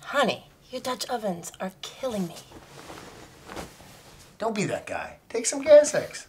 Honey, your Dutch ovens are killing me. Don't be that guy. Take some gas X.